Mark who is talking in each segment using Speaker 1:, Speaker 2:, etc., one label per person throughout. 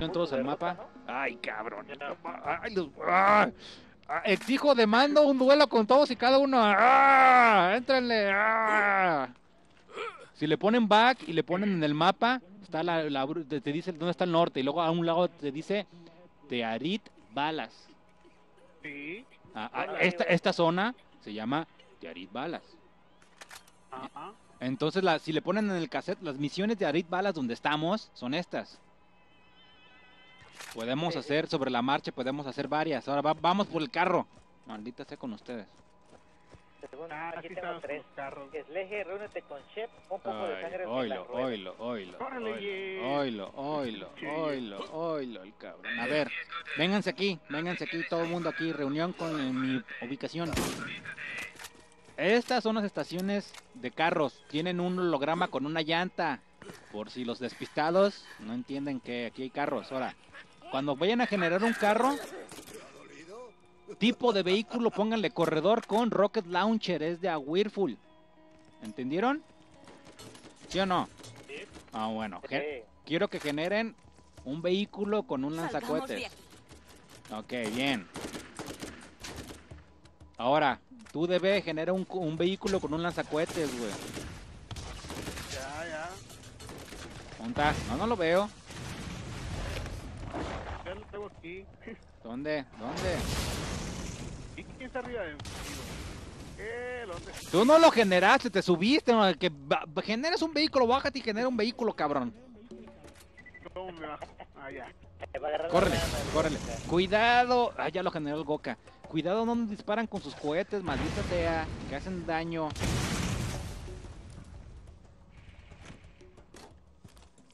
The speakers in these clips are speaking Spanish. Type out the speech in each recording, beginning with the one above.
Speaker 1: ¿Entran todos al mapa? Ay, cabrón. Ay, los... ¡Ah! Ah, Exijo, demando un duelo con todos y cada uno. ¡Ah! ¡Éntrenle! ¡Ah! Si le ponen back y le ponen en el mapa, está la, la bru- te dice dónde está el norte y luego a un lado te dice Tearit Balas.
Speaker 2: Sí.
Speaker 1: Ah, ah, esta, esta zona se llama Tearit Balas.
Speaker 2: Ajá.
Speaker 1: Entonces, la, si le ponen en el cassette, las misiones de Arit Balas donde estamos son estas. Podemos
Speaker 3: Sí,
Speaker 1: hacer sobre la marcha, podemos hacer varias. Ahora va- vamos por el carro. Maldita sea con ustedes.
Speaker 2: Ah,
Speaker 3: aquí tengo tres.
Speaker 2: los carros.
Speaker 3: Esleje, reúnete con Shep, un poco de
Speaker 1: Ay,
Speaker 3: sangre en la
Speaker 1: oilo,
Speaker 3: rueda.
Speaker 1: oilo, oilo, oilo, oilo, oilo, oilo, oilo, el cabrón. A ver, vénganse aquí, vénganse aquí, todo el mundo aquí, reunión con mi ubicación. Estas son las estaciones de carros, tienen un holograma con una llanta. Por si los despistados no entienden que aquí hay carros. Ahora, cuando vayan a generar un carro, tipo de vehículo, pónganle corredor con rocket launcher, es de a Whirlpool. ¿Entendieron? ¿Sí o no? Ah, bueno. Quiero que generen un vehículo con un lanzacohetes. Ok, bien. Ahora, tú debes generar un, un vehículo con un lanzacohetes, güey.
Speaker 2: Ya, ya.
Speaker 1: ¿Dónde está? No, no lo veo. ¿Dónde? ¿Dónde?
Speaker 2: ¿Y quién está arriba de mí? ¿Qué? ¿Dónde?
Speaker 1: Tú no lo generaste, te subiste. ¿no? Que generas un vehículo, bájate y genera un vehículo, cabrón.
Speaker 2: ¿Cómo me bajo? Ah, ya.
Speaker 1: Córrele, córrele. Cuidado. Ah, ya lo generó el Goka. Cuidado, no nos disparan con sus cohetes, maldita sea. Que hacen daño.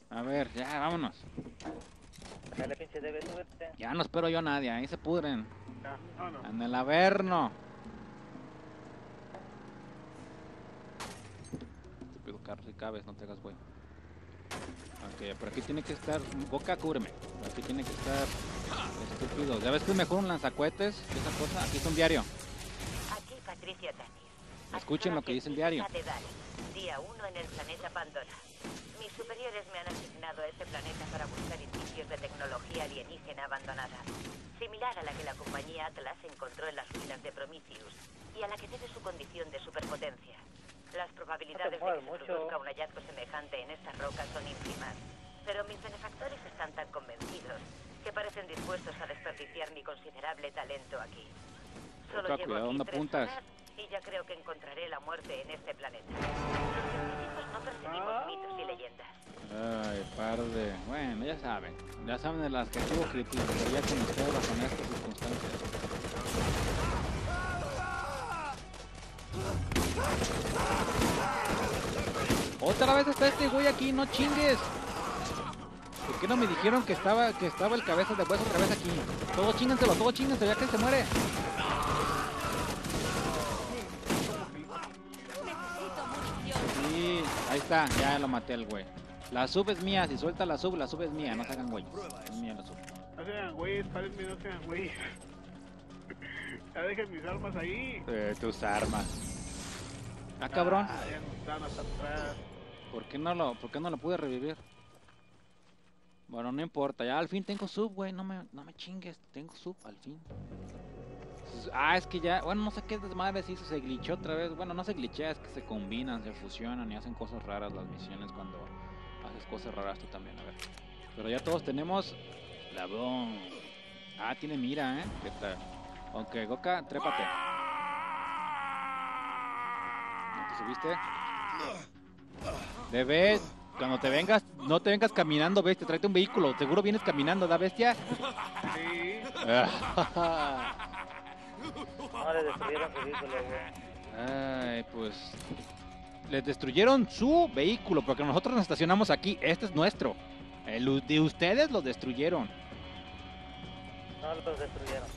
Speaker 1: A ver, ya, vámonos.
Speaker 3: Dale, pinche, debe subirte.
Speaker 1: Ya no espero yo a nadie, ahí se pudren.
Speaker 2: Ya. No, no.
Speaker 1: En el Averno. Estúpido carro, si cabes, no te hagas güey. Ok, por aquí tiene que estar. Boca, cúbreme. Por aquí tiene que estar. Estúpido. ¿Ya ves que es mejor un lanzacohetes que esa cosa? Aquí está un diario.
Speaker 4: Aquí Patricia Tanis.
Speaker 1: Escuchen lo que dice el diario.
Speaker 4: Día 1 en el planeta Pandora. Mis superiores me han asignado a ese planeta para buscar indicios de tecnología abandonada, similar a la que la compañía Atlas encontró en las ruinas de Prometheus y a la que debe su condición de superpotencia. Las probabilidades de que se produzca un hallazgo semejante en estas rocas son ínfimas, pero mis benefactores están tan convencidos que parecen dispuestos a desperdiciar mi considerable talento aquí. Solo
Speaker 1: Oca,
Speaker 4: llevo
Speaker 1: cuidado,
Speaker 4: aquí
Speaker 1: ¿dónde
Speaker 4: tres
Speaker 1: apuntas?
Speaker 4: horas y ya creo que encontraré la muerte en este planeta. Los científicos no perseguimos
Speaker 2: Ah.
Speaker 4: mitos y leyendas.
Speaker 1: Ay, par de. Bueno, ya saben. Ya saben el adjetivo crítico, pero ya con ustedes bajo estas circunstancias. Otra vez está este güey aquí, no chingues. ¿Por qué no me dijeron que estaba que estaba el cabeza de hueso otra vez aquí? Todos chíngenselo, todos chíngenselo, ya que se muere. Sí, ahí está, ya lo maté al güey. La sub es mía, si suelta la sub, la sub es mía, no se hagan güey. Es mía la sub.
Speaker 2: No sean güeyes, párenme, no sean güeyes. ya dejen mis armas ahí.
Speaker 1: Eh, tus armas. Ah, cabrón.
Speaker 2: Ah, ya no están hasta atrás.
Speaker 1: ¿Por qué no lo, por qué no lo pude revivir? Bueno, no importa, ya al fin tengo sub, güey, no me, no me chingues, tengo sub al fin. Ah, es que ya, bueno, no sé qué desmadre se hizo, se glitchó otra vez. Bueno, no se glitchea, es que se combinan, se fusionan y hacen cosas raras las misiones cuando haces cosas raras tú también, a ver. Pero ya todos tenemos la. Ah, tiene mira, ¿eh? ¿Qué tal? Ok, Goka, trépate. ¿No te subiste? Bebé, cuando te vengas, no te vengas caminando, bestia, tráete un vehículo. Seguro vienes caminando, ¿da bestia?
Speaker 2: Sí.
Speaker 3: No le destruyeron su vehículo, güey.
Speaker 1: Ay, pues. Les destruyeron su vehículo, porque nosotros nos estacionamos aquí. Este es nuestro. El de ustedes lo destruyeron.
Speaker 3: No los destruyeron.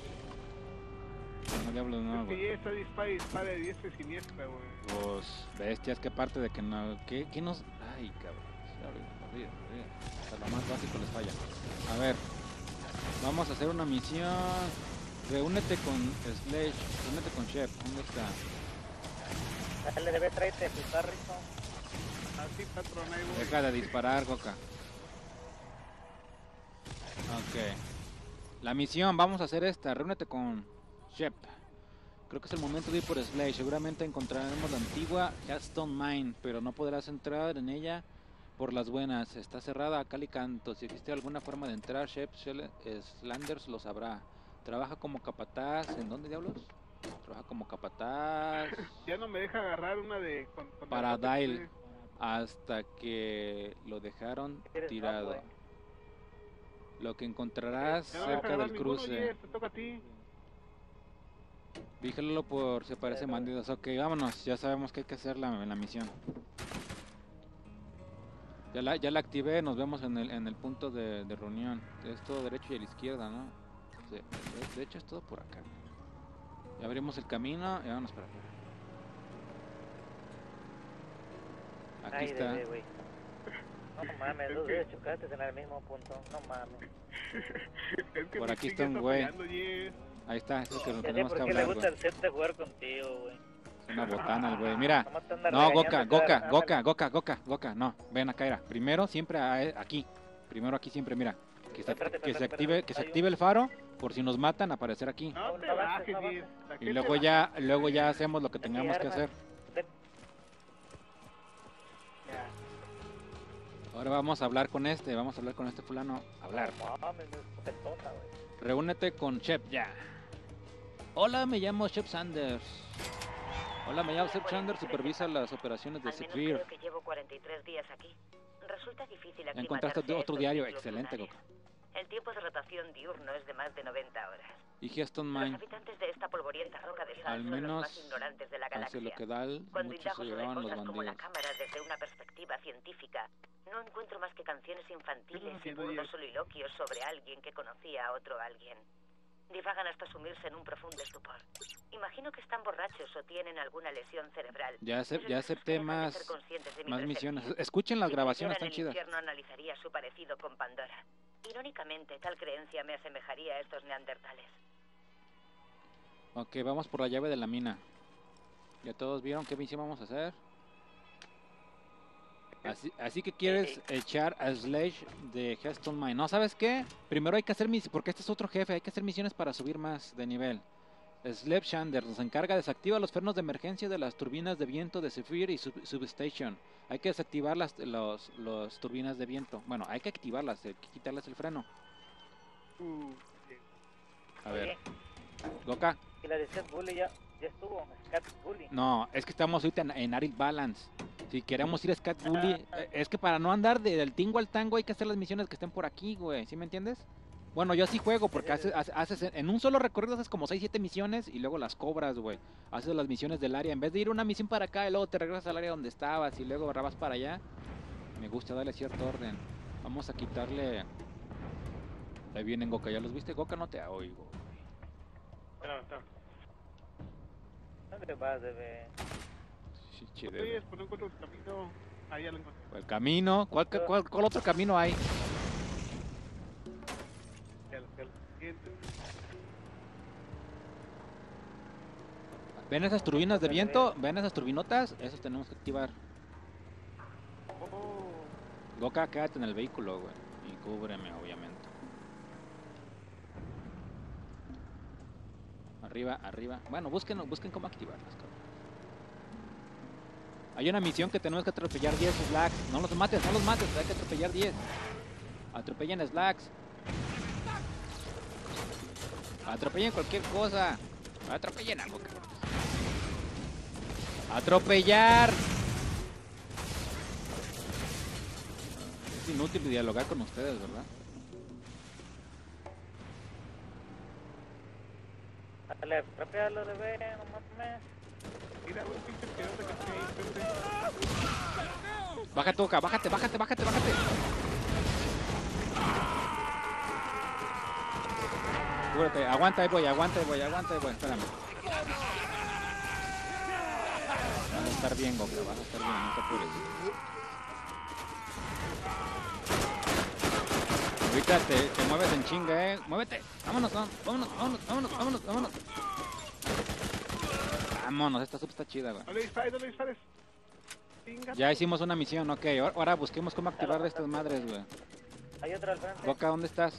Speaker 1: No diablos, no,
Speaker 2: Es que
Speaker 1: güey.
Speaker 2: ya está dispara y dispara de diestra y siniestra, güey.
Speaker 1: Pues, bestias, que parte de que no. ¿Qué, qué nos.? Ay, cabrón. Hasta lo más básico les falla. A ver. Vamos a hacer una misión. Reúnete con Sledge. Reúnete con Chef. ¿Dónde está?
Speaker 3: Dale, debe tráete tu carrito.
Speaker 2: Así, patrón, ahí voy.
Speaker 1: Deja de disparar, Goka. Ok. La misión, vamos a hacer esta. Reúnete con Shep. Creo que es el momento de ir por Slay. Seguramente encontraremos la antigua Hearthstone Mine, pero no podrás entrar en ella por las buenas. Está cerrada a cal y canto. Si existe alguna forma de entrar, Shep eh, Slanders lo sabrá. Trabaja como capataz. ¿En dónde diablos? Trabaja como capataz
Speaker 2: Ya no me deja agarrar una de... Con, con
Speaker 1: para Dial hasta que lo dejaron tirado.
Speaker 3: güey.
Speaker 1: Lo que encontrarás
Speaker 2: no
Speaker 1: cerca del cruce.
Speaker 2: oye, te toca a ti.
Speaker 1: Vígelo por si aparecen
Speaker 3: Pero-
Speaker 1: bandidos. Ok, vámonos. Ya sabemos que hay que hacer la, la misión. Ya la, ya la activé. Nos vemos en el, en el punto de, de reunión. Es todo derecho y a la izquierda, ¿no? Sí, de- de hecho es todo por acá. Ya abrimos el camino y vámonos para afuera. Aquí
Speaker 3: Ay,
Speaker 1: está.
Speaker 3: güey. No mames,
Speaker 2: Es
Speaker 3: dos
Speaker 2: que-
Speaker 3: veces chocaste en el mismo punto. No mames.
Speaker 2: Es que
Speaker 1: Por aquí está un güey. Ahí está, es que
Speaker 3: sé
Speaker 1: tenemos que
Speaker 3: qué le
Speaker 1: hablar,
Speaker 3: gusta set de jugar contigo, güey.
Speaker 1: Es una botana el güey. Mira. No, Goka, Goka. Goka, Goka, Goka, Goka, no, ven acá, era. Primero siempre a- aquí, primero aquí siempre, mira. Que se, que active, que se active el faro por si nos matan aparecer aquí.
Speaker 2: No te
Speaker 3: No avances,
Speaker 2: bajes,
Speaker 3: no avances.
Speaker 2: Diez. ¿A qué
Speaker 1: Y luego ya, luego ya hacemos lo que tengamos que hacer. Ahora vamos a hablar con este, vamos a hablar con este fulano. Hablar. Reúnete con Shep ya. Hola, me llamo Shep Sanders. Hola, me llamo Shep Sanders, supervisa las operaciones de
Speaker 4: Al menos
Speaker 1: Secure.
Speaker 4: creo que llevo 43 días aquí. Resulta difícil
Speaker 1: Ya encontraste otro diario, excelente,
Speaker 4: lunares. El tiempo de rotación diurno es de más de 90 horas.
Speaker 1: Y Houston
Speaker 4: Los
Speaker 1: Mine,
Speaker 4: habitantes de esta polvorienta roca de sal
Speaker 1: Al
Speaker 4: son
Speaker 1: menos
Speaker 4: los más ignorantes de la galaxia.
Speaker 1: lo que Dal,
Speaker 4: Cuando
Speaker 1: muchos
Speaker 4: indago
Speaker 1: se
Speaker 4: sobre
Speaker 1: llevaban los
Speaker 4: cosas como la
Speaker 1: bandidos.
Speaker 4: cámara desde una perspectiva científica, no encuentro más que canciones infantiles y burdos soliloquios sobre alguien que conocía a otro alguien. Divagan hasta sumirse en un profundo estupor. Imagino que están borrachos o tienen alguna lesión cerebral.
Speaker 1: Ya,
Speaker 4: Pero
Speaker 1: ya
Speaker 4: el
Speaker 1: acepté más, más misiones. Escuchen las
Speaker 4: Si
Speaker 1: grabaciones, están
Speaker 4: en el
Speaker 1: chidas.
Speaker 4: infierno analizaría su parecido con Pandora. Irónicamente, tal creencia me asemejaría a estos neandertales.
Speaker 1: Ok, vamos por la llave de la mina. ¿Ya todos vieron qué misión vamos a hacer? Así, así que quieres echar a Slash de Hearthstone Mine. No, ¿sabes qué? Primero hay que hacer misiones, porque este es otro jefe, hay que hacer misiones para subir más de nivel. Slap Shander nos encarga, desactiva los frenos de emergencia de las turbinas de viento de Zephyr y Sub- Substation. Hay que desactivar las los, los turbinas de viento. Bueno, hay que activarlas, hay que quitarles el freno.
Speaker 2: Uh,
Speaker 1: A ver, Goka.
Speaker 3: y la de Seth Bully ya, ya estuvo. Scat Bully.
Speaker 1: No, es que estamos ahorita en, en Arid Balance. Si queremos ir a Scat Bully, eh, es que para no andar de- del tingo al tango hay que hacer las misiones que estén por aquí, güey. ¿Sí me entiendes? Bueno, yo sí juego porque haces, haces- en- un solo recorrido haces como 6, 7 misiones y luego las cobras, güey. Haces las misiones del área. En vez de ir una misión para acá y luego te regresas al área donde estabas y luego vas para allá. Me gusta darle cierto orden. Vamos a quitarle... Ahí vienen Goka, ¿ya los viste? Goka no te oigo.
Speaker 2: espera, espera.
Speaker 3: ¿Dónde vas, bebé?
Speaker 1: Sí,
Speaker 2: Oye,
Speaker 1: chide,
Speaker 2: pues no encuentro el camino. Ahí ya lo encontré.
Speaker 1: El camino, ¿cuál, cuál, cuál otro camino hay?
Speaker 2: Ya lo- ya lo- siguiente.
Speaker 1: ¿Ven esas turbinas de viento? ¿Ven esas turbinotas? Esas tenemos que activar. Goka, quédate en el vehículo, güey. Y cúbreme, obviamente. Arriba, arriba. Bueno, busquen, busquen cómo activarlas, cabrón. Hay una misión que tenemos que atropellar 10 slacks. No los mates, no los mates, hay que atropellar 10. Atropellen slacks. Atropellen cualquier cosa. Atropellen algo, cabrón. Atropellar. Es inútil dialogar con ustedes, ¿verdad?
Speaker 3: Dale, atropealo, bebé, no mames.
Speaker 2: mira, un pinche pirata que está ahí.
Speaker 1: Bájate, Boca, bájate, bájate, bájate, bájate. Cúbrete, aguanta ahí voy, aguanta ahí voy, aguanta ahí voy, espérame. Estar bien, Goka, vas a estar bien, no te apures. Ahorita te, te mueves en chinga, eh. Muévete. Vámonos, vámonos, vámonos, vámonos, vámonos, vámonos, vámonos. Vámonos, esta sub está chida, güey.
Speaker 2: No le dispares, no le dispares. Chinga.
Speaker 1: Ya hicimos una misión, ok. Ahora- busquemos cómo activar estas madres, güey.
Speaker 3: Hay otro al frente.
Speaker 1: Boca, ¿dónde estás?